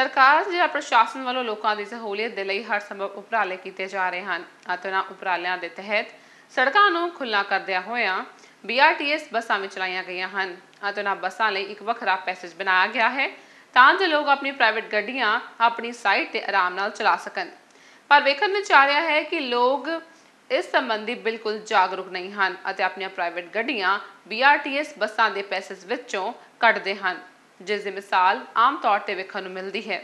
ਸਰਕਾਰ ਜਾਂ ਪ੍ਰਸ਼ਾਸਨ ਵੱਲੋਂ ਲੋਕਾਂ ਦੀ ਸਹੂਲਤ ਦੇ ਲਈ ਹਰ ਸੰਭਵ ਉਪਰਾਲੇ ਕੀਤੇ ਜਾ ਰਹੇ ਹਨ ਅਤੇ ਉਪਰਾਲਿਆਂ ਦੇ ਤਹਿਤ ਸੜਕਾਂ ਨੂੰ ਖੁੱਲ੍ਹਾ ਕਰਦਿਆਂ ਹੋਇਆਂ BRTS ਬੱਸਾਂ ਵੀ ਚਲਾਈਆਂ ਗਈਆਂ ਹਨ ਅਤੇ ਬੱਸਾਂ ਲਈ ਇੱਕ ਵੱਖਰਾ ਪੈਸੇਜ ਬਣਾਇਆ ਗਿਆ ਹੈ ਤਾਂ ਜੋ ਲੋਕ ਆਪਣੀ ਪ੍ਰਾਈਵੇਟ ਗੱਡੀਆਂ ਆਪਣੀ ਸਾਈਟ ਤੇ ਆਰਾਮ ਨਾਲ ਚਲਾ ਸਕਣ। ਪਰ ਵੇਖਣ ਵਿੱਚ ਆ ਰਿਹਾ ਹੈ ਕਿ ਲੋਕ ਇਸ ਸੰਬੰਧੀ ਬਿਲਕੁਲ ਜਾਗਰੂਕ ਨਹੀਂ ਹਨ ਅਤੇ ਆਪਣੀਆਂ ਪ੍ਰਾਈਵੇਟ ਗੱਡੀਆਂ BRTS ਬੱਸਾਂ ਦੇ ਪੈਸੇਜ ਵਿੱਚੋਂ ਕੱਢਦੇ ਹਨ। ਜਿਸ ਦੀ ਮਿਸਾਲ ਆਮ ਤੌਰ ਤੇ ਵੇਖਣ ਨੂੰ ਮਿਲਦੀ ਹੈ।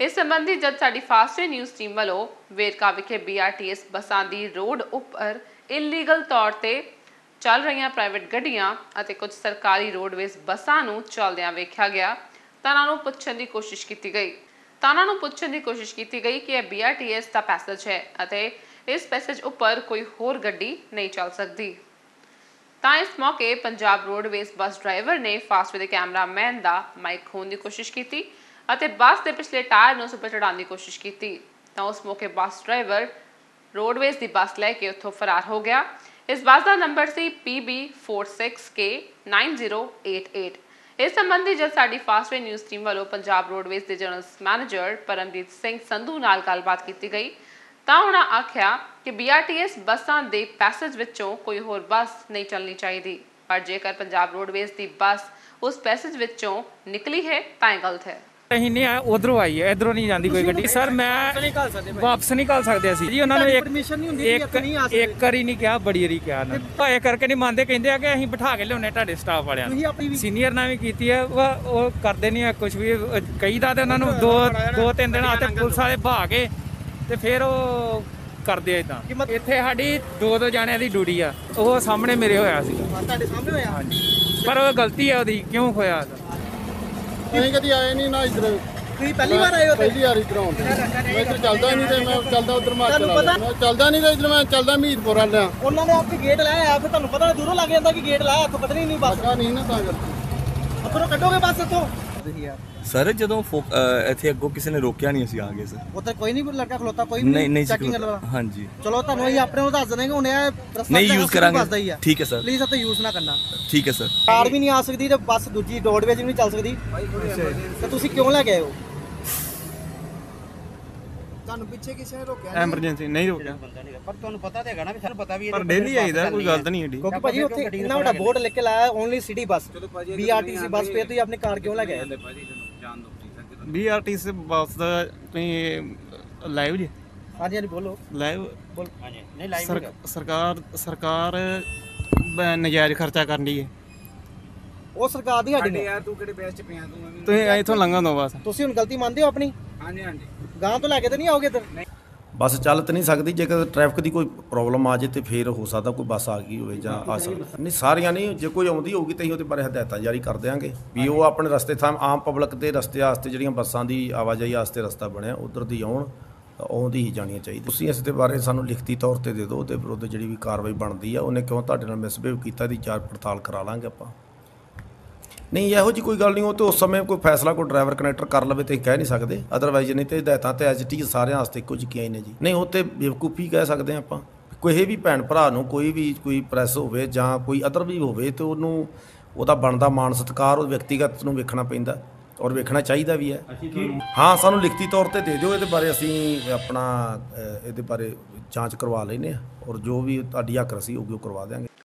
ਇਸ ਸੰਬੰਧੀ ਜਦ ਸਾਡੀ ਫਾਸਟਵੇ ਨਿਊਜ਼ ਟੀਮ ਵੱਲੋਂ ਵੇਰਕਾ ਵਿਖੇ BRTS ਬੱਸਾਂ ਦੀ ਰੋਡ ਉੱਪਰ ਇਲੀਗਲ ਤੌਰ ਤੇ ਚੱਲ ਰਹੀਆਂ ਪ੍ਰਾਈਵੇਟ ਗੱਡੀਆਂ ਅਤੇ ਕੁਝ ਸਰਕਾਰੀ ਰੋਡਵੇਜ਼ ਬੱਸਾਂ ਨੂੰ ਚੱਲਦਿਆਂ ਵੇਖਿਆ ਗਿਆ ਤਾਂ ਉਹਨਾਂ ਨੂੰ ਪੁੱਛਣ ਦੀ ਕੋਸ਼ਿਸ਼ ਕੀਤੀ ਗਈ। ਤਾਂ ਉਹਨਾਂ ਨੂੰ ਪੁੱਛਣ ਦੀ ਕੋਸ਼ਿਸ਼ ਕੀਤੀ ਗਈ ਕਿ ਇਹ BRTS ਦਾ ਪੈਸੇਜ ਹੈ ਅਤੇ ਇਸ ਪੈਸੇਜ ਉੱਪਰ ਕੋਈ ਹੋਰ ਗੱਡੀ ਨਹੀਂ ਚੱਲ ਸਕਦੀ। ਤਾਂ ਇਸ ਮੌਕੇ ਪੰਜਾਬ ਰੋਡਵੇਜ਼ ਬੱਸ ਡਰਾਈਵਰ ਨੇ ਫਾਸਟਵੇ ਦੇ ਕੈਮਰਾਮੈਨ ਦਾ ਮਾਈਕ ਖੋਣ ਦੀ ਕੋਸ਼ਿਸ਼ ਕੀਤੀ ਅਤੇ ਬੱਸ ਦੇ ਪਿਛਲੇ ਟਾਇਰ ਨੂੰ ਉੱਪਰ ਚੜਾਉਣ ਦੀ ਕੋਸ਼ਿਸ਼ ਕੀਤੀ। ਤਾਂ ਉਸ ਮੌਕੇ ਬੱਸ ਡਰਾਈਵਰ ਰੋਡਵੇਜ਼ ਦੀ ਬੱਸ ਲੈ ਕੇ ਉੱਥੋਂ ਫਰਾਰ ਹੋ ਗਿਆ। ਇਸ ਬੱਸ ਦਾ ਨੰਬਰ ਸੀ PB46K9088 ਇਸ ਸੰਬੰਧੀ ਜਦ ਸਾਡੀ ਫਾਸਟਵੇ ਨਿਊਜ਼ ਟੀਮ ਵੱਲੋਂ ਪੰਜਾਬ ਰੋਡਵੇਜ਼ ਦੇ ਜਨਰਲ ਮੈਨੇਜਰ ਪਰਮਜੀਤ ਸਿੰਘ ਸੰਧੂ ਨਾਲ ਗੱਲਬਾਤ ਕੀਤੀ ਗਈ ਤਾਂ ਉਹਨਾਂ ਆਖਿਆ ਕਿ BRTS ਬੱਸਾਂ ਦੇ ਪੈਸੇਜ ਵਿੱਚੋਂ ਕੋਈ ਹੋਰ ਬੱਸ ਨਹੀਂ ਚੱਲਣੀ ਚਾਹੀਦੀ। ਪਰ ਜੇਕਰ ਪੰਜਾਬ ਰੋਡਵੇਜ਼ ਦੀ ਬੱਸ ਉਸ ਪੈਸੇਜ ਵਿੱਚੋਂ ਨਿਕਲੀ ਹੈ ਤਾਂ ਇਹ ਗਲਤ ਹੈ। ਅਸੀਂ ਨਹੀਂ ਆ ਉਧਰੋਂ ਆਈ ਹੈ ਇਧਰੋਂ ਨਹੀਂ ਜਾਂਦੀ ਕੋਈ ਗੱਡੀ। ਸਰ ਮੈਂ ਵਾਪਸ ਨਹੀਂ ਘੱਲ ਸਕਦੇ ਅਸੀਂ। ਜੀ ਉਹਨਾਂ ਨੂੰ ਇੱਕ permission ਨਹੀਂ ਹੁੰਦੀ ਇੱਕ ਇੱਥੇ ਨਹੀਂ ਆ ਸਕਦੇ। ਇੱਕ ਵਾਰੀ ਨਹੀਂ ਕਿਹਾ ਬੜੀ ਵਾਰੀ ਕਿਹਾ ਨੇ। ਭਾਏ ਕਰਕੇ ਨਹੀਂ ਮੰਨਦੇ ਕਹਿੰਦੇ ਆ ਕਿ ਅਸੀਂ ਬਿਠਾ ਕੇ ਲਿਆਉਨੇ ਤੁਹਾਡੇ ਸਟਾਫ ਵਾਲਿਆਂ ਨੂੰ। ਸੀਨੀਅਰ ਨਾਲ ਵੀ ਕੀਤੀ ਹੈ ਉਹ ਉਹ ਕਰਦੇ ਨਹੀਂ ਆ ਕੁਝ ਵੀ। ਕਹੀਦਾ ਤੇ ਉਹਨਾਂ ਨੂੰ ਦੋ ਦੋ ਤਿੰਨ ਦਿਨ ਆਤੇ ਪੁਲਿਸ ਵਾਲੇ ਭਾ ਕੇ ਤੇ ਫਿਰ ਉਹ ਕਰਦੇ ਆ ਇਦਾਂ ਇੱਥੇ ਸਾਡੀ ਦੋ ਦੋ ਜਾਣਿਆਂ ਦੀ ਡਿਊਟੀ ਆ। ਉਹ ਸਾਹਮਣੇ ਮੇਰੇ ਹੋਇਆ ਸੀ। ਤੁਹਾਡੇ ਸਾਹਮਣੇ ਹੋਇਆ? ਪਰ ਉਹ ਗਲਤੀ ਆ ਉਹਦੀ ਕਿਉਂ ਹੋਇਆ ਅਸੀਂ ਕਦੀ ਆਏ ਨਹੀਂ ਨਾ ਇੱਧਰ? ਤੁਸੀਂ ਪਹਿਲੀ ਵਾਰ ਆਏ ਹੋ ਪਹਿਲੀ ਵਾਰ ਇੱਧਰ ਆਉਂਦੇ ਮੈਂ ਇੱਧਰ ਚੱਲਦਾ ਨਹੀਂ ਤੇ ਮੈਂ ਚੱਲਦਾ ਉਧਰ ਮਾਰ ਮੈਂ ਚੱਲਦਾ ਨਹੀਂ ਤੇ ਇੱਧਰ ਮੈਂ ਚੱਲਦਾ ਮੀਰਪੁਰ ਵਾਲਿਆ ਉਹਨਾਂ ਨੇ ਆਪੇ ਗੇਟ ਲਾਇਆ ਆ ਫਿਰ ਤੁਹਾਨੂੰ ਪਤਾ ਦੂਰੋਂ ਲੱਗ ਜਾਂਦਾ ਕਿ ਗੇਟ ਲਾਇਆ ਇੱਥੋਂ ਪਤਾ ਨਹੀਂ ਬੱਸ। ਨਹੀਂ ਨਾ ਤਾਂ ਕਰਕੇ। ਉੱਧਰੋਂ ਕੱਢੋਗੇ ਬੱਸ ਇੱਥੋਂ? ਤੁਸੀਂ ਯਾਰ। ਸਰ ਜਦੋਂ ਅਹ ਇੱਥੇ ਅੱਗੋਂ ਕਿਸੇ ਨੇ ਰੋਕਿਆ ਨਹੀਂ ਅਸੀਂ ਆ ਗਏ ਸਰ ਉੱਥੇ ਕੋਈ ਨਹੀਂ ਲੜਕਾ ਖਲੋਤਾ ਕੋਈ ਵੀ ਨਹੀਂ ਨਹੀਂ ਸੀ ਚੈਕਿੰਗ ਵਾਲਾ ਹਾਂਜੀ। ਚਲੋ ਤੁਹਾਨੂੰ ਅਸੀਂ ਆਪਣੇ ਨੂੰ ਦੱਸ ਦਿੰਦੇ ਕਿ ਹੁਣ ਇਹ ਰਸਤਾ ਨਹੀਂ ਯੂਜ਼ ਕਰਾਂਗੇ। ਠੀਕ ਹੈ ਸਰ ਪਲੀਜ਼ ਇੱਥੇ ਯੂਜ਼ ਨਾ ਕਰਨਾ। ਠੀਕ ਹੈ ਸਰ ਕਾਰ ਵੀ ਨਹੀਂ ਆ ਸਕਦੀ ਤੇ ਬੱਸ ਦੂਜੀ ਰੋਡਵੇਜ ਵੀ ਨਹੀਂ ਚੱਲ ਸਕਦੀ। ਤੇ ਤੁਸੀਂ ਕਿਉਂ ਲੈ ਕੇ ਆਏ ਹੋ? ਤੁਹਾਨੂੰ ਪਿੱਛੇ ਕਿਸੇ ਨੇ ਰੋਕਿਆ ਐਮਰਜੈਂਸੀ ਨਹੀਂ ਰੋਕਿਆ। ਪਰ ਤੁਹਾਨੂੰ ਪਤਾ ਤੇ ਹੈਗਾ ਨਾ ਵੀ ਸਾਨੂੰ ਪਤਾ ਵੀ ਪਰ ਡੇਲੀ ਆਈਦਾ ਕੋਈ ਗੱਲ ਤਾਂ ਨਹੀਂ ਏਡੀ। ਕਿਉਂਕਿ ਭਾਜੀ ਉੱਥੇ ਇੰਨਾ ਵੱਡਾ ਬੋਰਡ ਲਿਖ ਕੇ ਲਾਇਆ only city bus BRTC bus ਫੇਰ ਤੁਸੀਂ ਆਪਣੀ ਕਾਰ ਕਿਉਂ ਲੈ ਕੇ ਆਏ ਬੀਆਰਟੀਸੀ ਬੱਸ ਦਾ ਤੁਸੀਂ ਲਾਈਵ ਜੀ? ਹਾਂਜੀ ਹਾਂਜੀ ਬੋਲੋ। ਲਾਈਵ ਬੋਲ। ਹਾਂਜੀ ਨਹੀਂ ਲਾਈਵ ਸਰਕਾਰ ਸਰਕਾਰ ਬ- ਨਜਾਇਜ਼ ਖਰਚਾ ਕਰਨ ਦੀ ਹੈ। ਉਹ ਸਰਕਾਰ ਦੀ ਸਾਡੀ ਨਹੀਂ। ਤੁਸੀਂ ਇੱਥੋਂ ਲੰਘਣ ਦੋ ਬਸ। ਤੁਸੀਂ ਹੁਣ ਗਲਤੀ ਮੰਨਦੇ ਹੋ ਆਪਣੀ? ਹਾਂਜੀ ਹਾਂਜੀ। ਗਾਂ ਤੋਂ ਲੈ ਕੇ ਤਾਂ ਨਹੀਂ ਆਓਗੇ ਇੱਧਰ? ਬੱਸ ਚੱਲ ਤਾਂ ਨਹੀਂ ਸਕਦੀ, ਜੇਕਰ ਟ੍ਰੈਫਿਕ ਦੀ ਕੋਈ ਪ੍ਰੋਬਲਮ ਆ ਜੇ ਤੇ ਫੇਰ ਹੋ ਸਕਦਾ ਕੋਈ ਬੱਸ ਆ ਗਈ ਹੋਵੇ ਜਾਂ ਆ ਸਕਦਾ। ਨਹੀਂ, ਸਾਰੀਆਂ ਨਹੀਂ, ਜੇ ਕੋਈ ਆਉਂਦੀ ਹੋਊਗੀ ਤਾਂ ਅਸੀਂ ਉਹਦੇ ਬਾਰੇ ਹਦਾਇਤਾਂ ਜਾਰੀ ਕਰ ਦਿਆਂਗੇ। ਵੀ ਉਹ ਆਪਣੇ ਰਸਤੇ ਥਾਂ, ਆਮ ਪਬਲਿਕ ਦੇ ਰਸਤੇ ਵਾਸਤੇ ਜਿਹੜੀਆਂ ਬੱਸਾਂ ਦੀ ਆਵਾਜਾਈ ਵਾਸਤੇ ਰਸਤਾ ਬਣਿਆ, ਉਧਰ ਦੀ ਆਉਣ, ਆਉਂਦੀ ਹੀ ਜਾਣੀਆਂ ਚਾਹੀਦੀ ਤੁਸੀਂ ਇਸ ਦੇ ਬਾਰੇ ਸਾਨੂੰ ਲਿਖਤੀ ਤੌਰ ਤੇ ਦੇ ਦਿਓ, ਉਹਦੇ ਵਿਰੁੱਧ ਜਿਹੜੀ ਵੀ ਕਾਰਵਾਈ ਬਣਦੀ ਆ, ਉਹਨੇ ਕਿਉਂ ਤੁਹਾਡੇ ਨਾਲ ਮਿਸਬਿਹੇਵ ਕੀਤਾ ਦੀ ਜਾਂਚ ਪੜਤਾਲ ਕਰਾ ਲਾਂਗੇ ਆਪਾਂ। ਨਹੀਂ ਇਹੋ ਜੀ ਕੋਈ ਗੱਲ ਨਹੀਂ ਉਹ ਤੇ ਉਸ ਸਮੇਂ ਕੋਈ ਫੈਸਲਾ ਕੋਈ ਡਰਾਈਵਰ ਕਨੈਕਟਰ ਕਰ ਲਵੇ ਤੇ ਕਹਿ ਨਹੀਂ ਸਕਦੇ। ਅਦਰਵਾਈਜ਼ ਨਹੀਂ ਤੇ ਹਦਾਇਤਾਂ ਤੇ ਐਜ ਟੀ ਸਾਰਿਆਂ ਵਾਸਤੇ ਜਿਹੀਆਂ ਹੀ ਨੇ ਜੀ। ਨਹੀਂ ਉਹ ਤੇ ਬੇਵਕੂਫੀ ਕਹਿ ਸਕਦੇ ਆਪਾਂ। ਕੋਈ ਵੀ ਭੈਣ ਭਰਾ ਨੂੰ ਕੋਈ ਵੀ ਕੋਈ ਪ੍ਰੈਸ ਹੋਵੇ ਜਾਂ ਕੋਈ ਅਦਰ ਵੀ ਹੋਵੇ ਤੇ ਉਹਨੂੰ ਉਹਦਾ ਬਣਦਾ ਮਾਣ ਸਤਿਕਾਰ ਉਹ ਵਿਅਕਤੀਗਤ ਨੂੰ ਵੇਖਣਾ ਪੈਂਦਾ ਔਰ ਵੇਖਣਾ ਚਾਹੀਦਾ ਵੀ ਹੈ। ਹਾਂ ਸਾਨੂੰ ਲਿਖਤੀ ਤੌਰ ਤੇ ਦੇ ਦਿਓ ਇਹਦੇ ਬਾਰੇ ਅਸੀਂ ਆਪਣਾ ਇਹਦੇ ਬਾਰੇ ਜਾਂਚ ਕਰਵਾ ਲੈਨੇ ਆ ਔਰ ਜੋ ਵੀ ਤੁਹਾਡੀ ਹੱਕ ਰਸੀ ਹੋਊਗੀ ਉਹ ਕਰਵਾ ਦਿਆਂਗੇ।